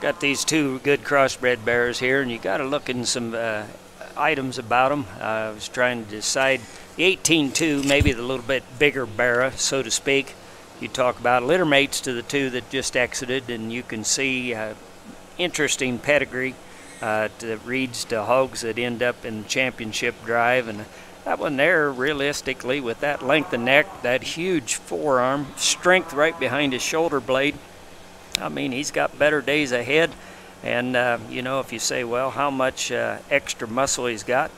got these two good crossbred bears here, and you got to look in some uh, items about them. Uh, I was trying to decide the 18-2, maybe the little bit bigger barrow, so to speak. You talk about litter mates to the two that just exited, and you can see uh, interesting pedigree uh, that reads to hogs that end up in championship drive, and that one there, realistically, with that length of neck, that huge forearm, strength right behind his shoulder blade. I mean, he's got better days ahead. And, uh, you know, if you say, well, how much uh, extra muscle he's got,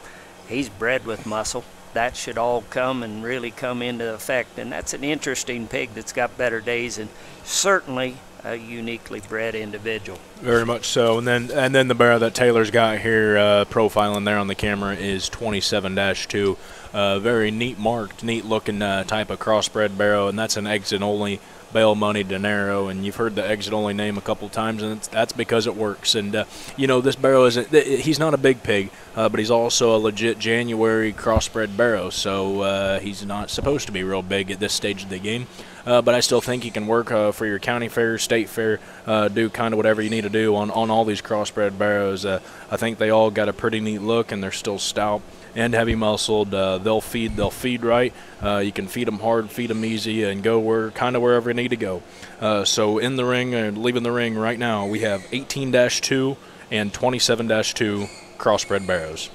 he's bred with muscle. That should all come and really come into effect. And that's an interesting pig that's got better days and certainly a uniquely bred individual. Very much so. And then and then the barrow that Taylor's got here uh, profiling there on the camera is 27-2. Uh, very neat marked, neat looking uh, type of crossbred barrow, and that's an exit only bail money dinero and you've heard the exit only name a couple times and that's because it works and uh, you know this barrow isn't he's not a big pig uh, but he's also a legit january crossbred barrow so uh, he's not supposed to be real big at this stage of the game uh, but I still think he can work uh, for your county fair, state fair, uh, do kind of whatever you need to do on, on all these crossbred barrows. I think they all got a pretty neat look and they're still stout and heavy muscled. Uh, they'll feed. They'll feed right. Uh, you can feed them hard, feed them easy, and go where kind of wherever you need to go. Uh, so in the ring and leaving the ring right now, we have 18-2 and 27-2 crossbred barrows.